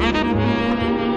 Música